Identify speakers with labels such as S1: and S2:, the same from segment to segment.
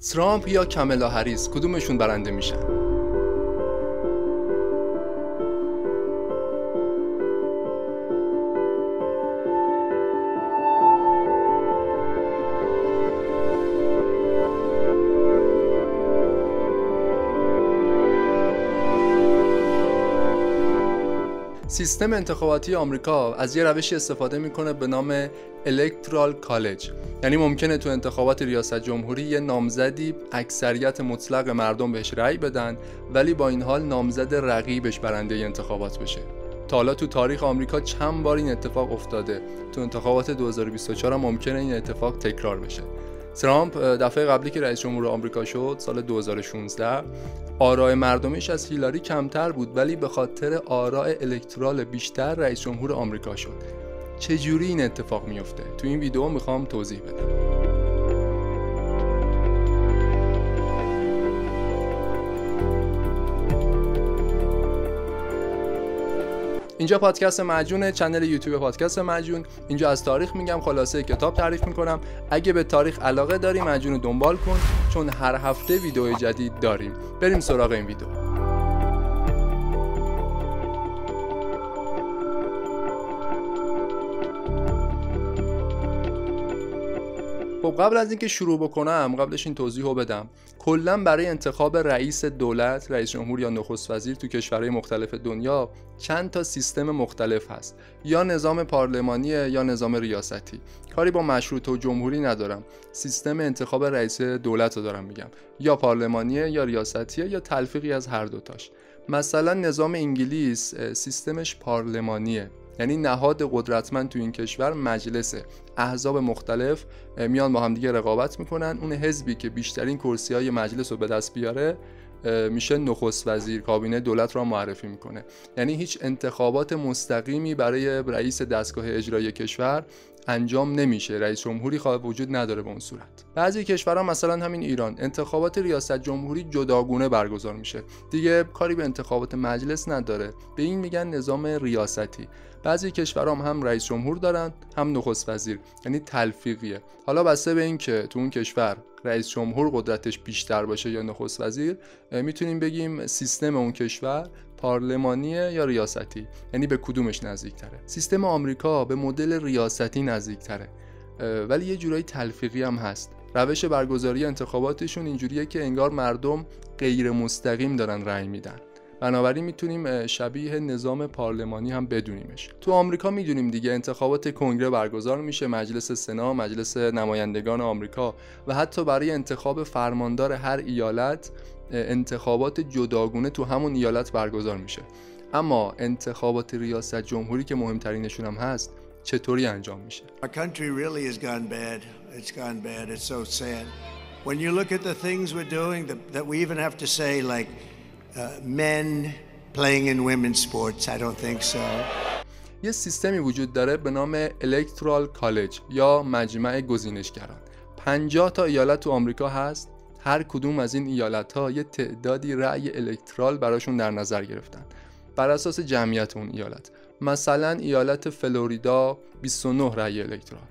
S1: ترامپ یا کملا هریس کدومشون برنده میشن؟ سیستم انتخاباتی آمریکا از یه روشی استفاده می‌کنه به نام الکترال کالج یعنی ممکنه تو انتخابات ریاست جمهوری یه نامزدی اکثریت مطلق مردم بهش رأی بدن ولی با این حال نامزد رقیبش برنده انتخابات بشه. تا حالا تو تاریخ آمریکا چند بار این اتفاق افتاده؟ تو انتخابات 2024 هم ممکنه این اتفاق تکرار بشه. ترامپ دفعه قبلی که رئیس جمهور آمریکا شد سال 2016 آراء مردمیش از هیلاری کمتر بود ولی به خاطر آراء الکترال بیشتر رئیس جمهور آمریکا شد. چجوری این اتفاق میفته تو این ویدیو می‌خوام توضیح بدم. اینجا پادکست مجون چنل یوتیوب پادکست مجون اینجا از تاریخ میگم خلاصه کتاب تعریف می‌کنم. اگه به تاریخ علاقه داری مجون رو دنبال کن چون هر هفته ویدیو جدید داریم. بریم سراغ این ویدیو خب قبل از اینکه شروع بکنم قبلش این توضیح رو بدم. کلا برای انتخاب رئیس دولت رئیس جمهور یا نخست وزیر تو کشورهای مختلف دنیا چند تا سیستم مختلف هست. یا نظام پارلمانی یا نظام ریاستی. کاری با مشروط و جمهوری ندارم. سیستم انتخاب رئیس دولت رو دارم میگم. یا پارلمانیه یا ریاستیه یا تلفیقی از هر دوتاش. مثلا نظام انگلیس سیستمش پارلمانیه. یعنی نهاد قدرتمند تو این کشور مجلسه احزاب مختلف میان با هم دیگه رقابت می‌کنن. اون حزبی که بیشترین کرسی های مجلس رو به دست بیاره میشه نخست وزیر کابینه دولت را معرفی می‌کنه. یعنی هیچ انتخابات مستقیمی برای رئیس دستگاه اجرایی کشور انجام نمیشه. رئیس جمهوری خواه وجود نداره به اون صورت. بعضی کشورها مثلا همین ایران انتخابات ریاست جمهوری جداگونه برگزار میشه. دیگه کاری به انتخابات مجلس نداره. به این میگن نظام ریاستی. بعضی کشورها هم, هم رئیس جمهور دارن هم نخست وزیر. یعنی تلفیقیه. حالا بسته به این که تو اون کشور رئیس جمهور قدرتش بیشتر باشه یا نخست وزیر می‌تونیم بگیم سیستم اون کشور پارلمانیه یا ریاستی؟ یعنی به کدومش نزدیکتره؟ سیستم آمریکا به مدل ریاستی نزدیکتره. ولی یه جورایی تلفیقی هم هست. روش برگزاری انتخاباتشون اینجوریه که انگار مردم غیر مستقیم دارن رأی میدن. بنابراین می‌تونیم شبیه نظام پارلمانی هم بدونیمش تو آمریکا می‌دونیم دیگه انتخابات کنگره برگزار میشه مجلس سنا مجلس نمایندگان آمریکا و حتی برای انتخاب فرماندار هر ایالت انتخابات جداگونه تو همون ایالت برگزار میشه اما انتخابات ریاست جمهوری که مهمترینشون هم هست چطوری انجام میشه
S2: Our country really has gone bad. It's gone bad. It's so sad. When you look at the things we're doing that, that we even have to say like men playing in women's sports, I don't think so.
S1: یه سیستمی وجود داره به نام الکترال کالج یا مجمع گزینشگران. 50 تا ایالت تو آمریکا هست. هر کدوم از این ایالت ها یه تعدادی رأی الکترال براشون در نظر گرفتن. بر اساس جمعیت اون ایالت. مثلا ایالت فلوریدا 29 رأی الکترال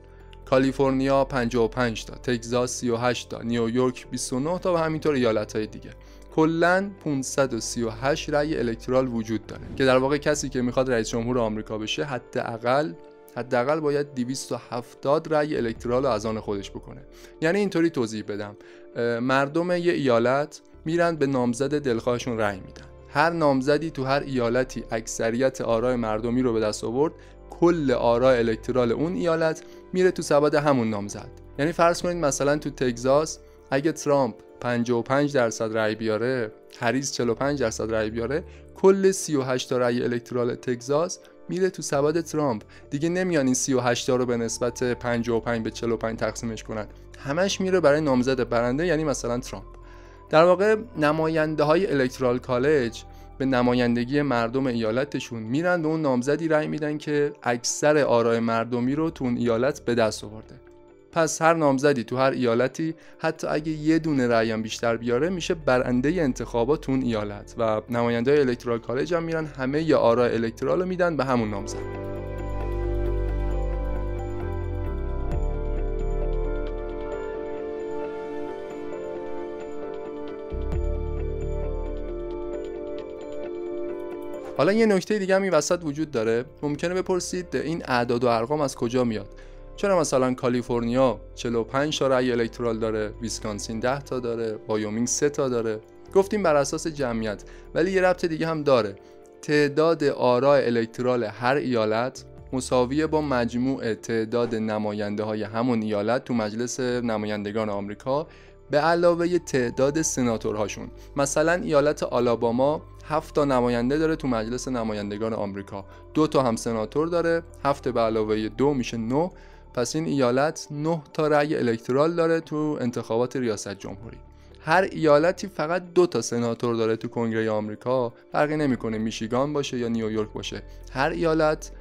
S1: کالیفرنیا 55 تا. تگزاس 38 تا. نیویورک 29 تا و همینطور ایالت های دیگه. کلا 538 رأی الکترال وجود داره که در واقع کسی که می‌خواد رئیس جمهور آمریکا بشه حداقل حداقل باید 270 رأی الکترال رو از آن خودش بکنه. یعنی اینطوری توضیح بدم. مردم یه ایالت میرن به نامزد دلخواهشون رأی میدن. هر نامزدی تو هر ایالتی اکثریت آرای مردمی رو به دست آورد کل آرای الکترال اون ایالت میره تو سبد همون نامزد. یعنی فرض کنید مثلا تو تگزاس اگه ترامپ 55 درصد رأی بیاره هریس 45 درصد رأی بیاره کل 38 تا رأی الکترال تگزاس میره تو سبد ترامپ. دیگه نمیان این 38 تا رو به نسبت 55 به 45 تقسیمش کنن. همش میره برای نامزد برنده یعنی مثلا ترامپ. در واقع نماینده های الکترال کالج به نمایندگی مردم ایالتشون میرن به اون نامزدی رأی میدن که اکثر آرای مردمی رو تو اون ایالت به دست آورده. پس هر نامزدی تو هر ایالتی حتی اگه یه دونه رأی بیشتر بیاره میشه برنده انتخابات اون ایالت. و نماینده الکترال کالج هم میرن همه ی آرا الکترال رو میدن به همون نامزد. حالا یه نکته دیگه هم این وسط وجود داره. ممکنه بپرسید این اعداد و ارقام از کجا میاد؟ چرا مثلا کالیفرنیا 45 تا رأی الکترال داره ویسکانسین 10 تا داره وایومینگ 3 تا داره؟ گفتیم بر اساس جمعیت ولی یه ربط دیگه هم داره. تعداد آراء الکترال هر ایالت مساویه با مجموع تعداد نماینده های همون ایالت تو مجلس نمایندگان آمریکا به علاوه تعداد سناتورهاشون. مثلا ایالت آلاباما هفت تا نماینده داره تو مجلس نمایندگان آمریکا. دو تا هم سناتور داره هفت به علاوه دو میشه نه. پس این ایالت نه تا رأی الکترال داره تو انتخابات ریاست جمهوری. هر ایالتی فقط دو تا سناتور داره تو کنگره آمریکا فرقی نمی‌کنه میشیگان باشه یا نیویورک باشه. هر ایالت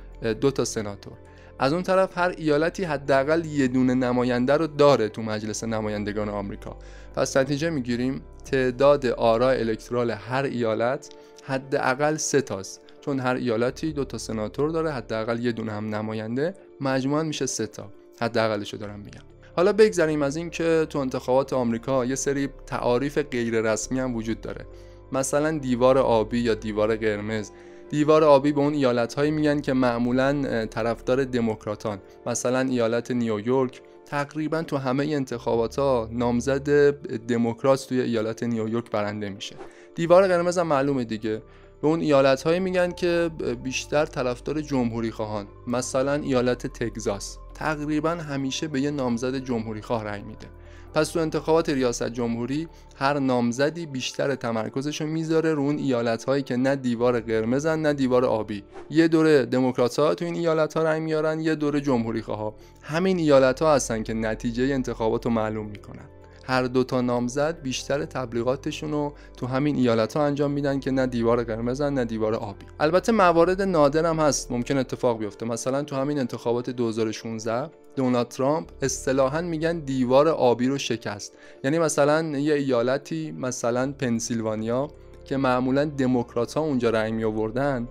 S1: دو تا سناتور. از اون طرف هر ایالتی حداقل یه دونه نماینده رو داره تو مجلس نمایندگان آمریکا. پس نتیجه می‌گیریم تعداد آرا الکترال هر ایالت حداقل سه تاست. چون هر ایالتی دو تا سناتور داره حداقل یه دونه هم نماینده مجموعا میشه سه تا. حداقلشو دارم میگم. حالا بگذریم از این که تو انتخابات آمریکا یه سری تعاریف غیر رسمی هم وجود داره. مثلا دیوار آبی یا دیوار قرمز. دیوار آبی به اون ایالت هایی میگن که معمولا طرفدار دموکراتان. مثلا ایالت نیویورک. تقریبا تو همه انتخابات ها نامزد دموکرات توی ایالت نیویورک برنده میشه. دیوار قرمز هم معلومه دیگه. به اون ایالت هایی میگن که بیشتر طرفدار جمهوری خواهان. مثلا ایالت تگزاس. تقریبا همیشه به یه نامزد جمهوری خواه رأی میده. پس تو انتخابات ریاست جمهوری هر نامزدی بیشتر تمرکزش رو می‌ذاره رو اون ایالت هایی که نه دیوار قرمزن نه دیوار آبی. یه دوره دموکرات ها تو این ایالت ها رأی میارن یه دوره جمهوری خواه همین ایالت ها هستن که نتیجه انتخابات رو معلوم می‌کنن. هر دو تا نامزد بیشتر تبلیغاتشون رو تو همین ایالت ها انجام میدن که نه دیوار قرمزن نه دیوار آبی. البته موارد نادر هم هست ممکن اتفاق بیفته. مثلا تو همین انتخابات 2016 دونالد ترامپ اصطلاحا میگن دیوار آبی رو شکست. یعنی مثلا یه ایالتی مثلا پنسیلوانیا که معمولا دموکرات ها اونجا رأی می آوردن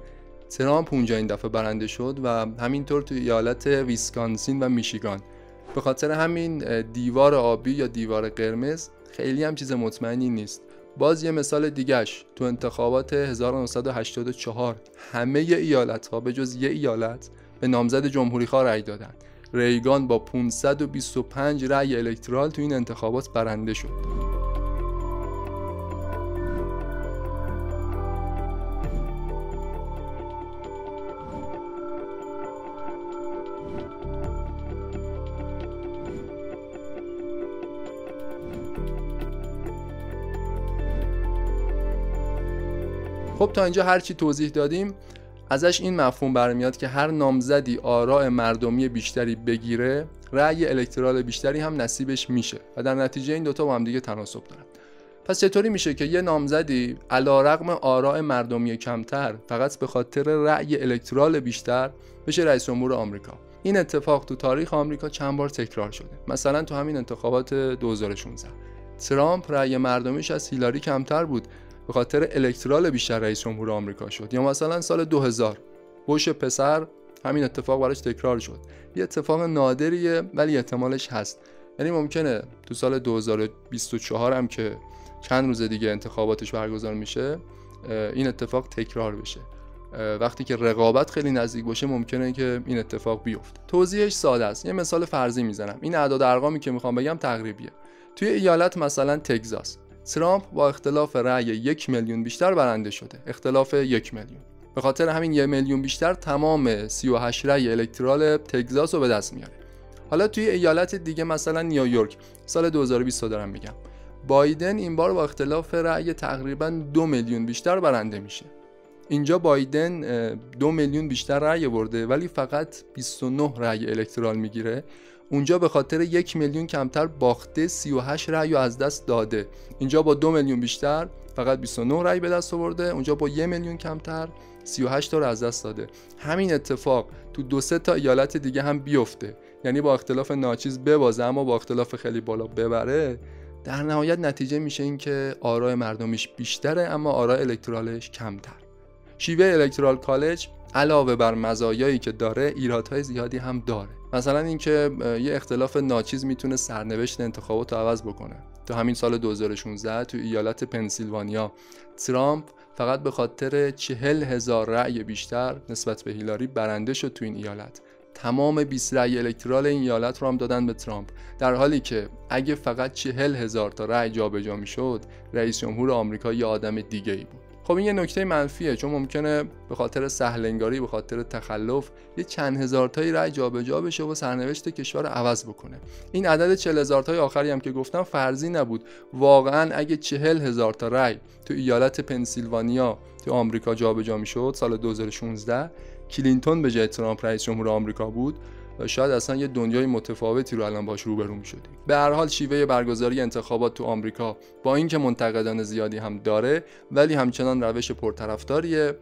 S1: ترامپ اونجا این دفعه برنده شد و همینطور تو ایالت ویسکانسین و میشیگان. به خاطر همین دیوار آبی یا دیوار قرمز خیلی هم چیز مطمئنی نیست. باز یه مثال دیگهش تو انتخابات 1984 همه ایالت ها به جز یه ایالت به نامزد جمهوری خواه رأی دادن. ریگان با 525 رأی الکترال تو این انتخابات برنده شد. خب تا اینجا هرچی توضیح دادیم ازش این مفهوم برمیاد که هر نامزدی آراء مردمی بیشتری بگیره رأی الکترال بیشتری هم نصیبش میشه و در نتیجه این دوتا با هم دیگه تناسب دارن. پس چطوری میشه که یه نامزدی علا رقم آراء مردمی کمتر فقط به خاطر رأی الکترال بیشتر بشه رئیس جمهور آمریکا؟ این اتفاق تو تاریخ آمریکا چند بار تکرار شده. مثلا تو همین انتخابات 2016 ترامپ رأی مردمیش از هیلاری کمتر بود. به خاطر الکترال بیشتر رئیس جمهور آمریکا شد. یا مثلا سال 2000 بوش پسر همین اتفاق براش تکرار شد. یه اتفاق نادریه ولی احتمالش هست. یعنی ممکنه تو سال 2024 هم که چند روز دیگه انتخاباتش برگزار میشه این اتفاق تکرار بشه. وقتی که رقابت خیلی نزدیک باشه ممکنه که این اتفاق بیفته. توضیحش ساده است. یه مثال فرضی می‌زنم. این اعداد ارقامی که می‌خوام بگم تقریبیه. توی ایالت مثلا تگزاس. ترامپ با اختلاف رأی یک میلیون بیشتر برنده شده. اختلاف یک میلیون. به خاطر همین یک میلیون بیشتر تمام 38 رأی الکترال تگزاس رو به دست میاره. حالا توی ایالت دیگه مثلا نیویورک سال 2020 دارم میگم. بایدن این بار با اختلاف رأی تقریبا دو میلیون بیشتر برنده میشه. اینجا بایدن دو میلیون بیشتر رأی برده ولی فقط 29 رأی الکترال می‌گیره. اونجا به خاطر یک میلیون کمتر باخته 38 رأی از دست داده. اینجا با دو میلیون بیشتر فقط 29 رأی به دست آورده. اونجا با یک میلیون کمتر 38 تا رو از دست داده. همین اتفاق تو دو سه تا ایالت دیگه هم بیفته. یعنی با اختلاف ناچیز ببازه اما با اختلاف خیلی بالا ببره. در نهایت نتیجه میشه این که آرای مردمیش بیشتره اما آرای الکترالش کمتر. شیوه الکترال کالج علاوه بر مزایایی که داره ایرادهای زیادی هم داره. مثلا اینکه یه اختلاف ناچیز می‌تونه سرنوشت انتخابات رو عوض بکنه. تو همین سال 2016 تو ایالت پنسیلوانیا ترامپ فقط به خاطر چهل هزار رأی بیشتر نسبت به هیلاری برنده شد تو این ایالت. تمام 20 رأی الکترال این ایالت رو هم دادن به ترامپ. در حالی که اگه فقط چهل هزار تا رأی جابجا می‌شد رئیس جمهور آمریکا یه آدم دیگه ای بود. خب این یه نکته منفیه چون ممکنه به خاطر سهلنگاری به خاطر تخلف یه چند هزار تایی رأی جابجا بشه و سرنوشت کشور عوض بکنه. این عدد 40 هزار تای آخری هم که گفتم فرضی نبود. واقعا اگه چهل هزار تا رأی تو ایالت پنسیلوانیا تو آمریکا جابجا می‌شد سال 2016 کلینتون به جای ترامپ رئیس جمهور آمریکا بود و شاید اصلا یه دنیای متفاوتی رو الان باش روبرو می‌شدیم. به هر حال شیوه برگزاری انتخابات تو آمریکا با اینکه منتقدان زیادی هم داره ولی همچنان روش پرطرفداریه.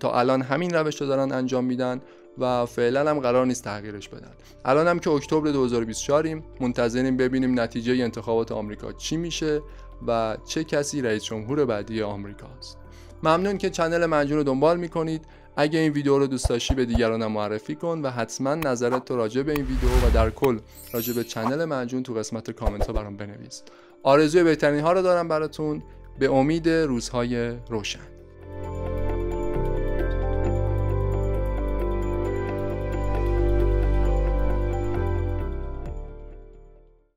S1: تا الان همین روش رو دارن انجام میدن و فعلا هم قرار نیست تغییرش بدن. الان هم که اکتبر 2024 ایم منتظریم ببینیم نتیجه انتخابات آمریکا چی میشه و چه کسی رئیس جمهور بعدی آمریکا است ممنون که channel منجون رو دنبال می‌کنید. اگه این ویدیو رو دوست داشتی به دیگران معرفی کن و حتما نظرتو راجع به این ویدیو و در کل راجع به channel منجون تو قسمت کامنت ها برام بنویس. آرزوی بهترین ها رو دارم براتون. به امید روزهای روشن.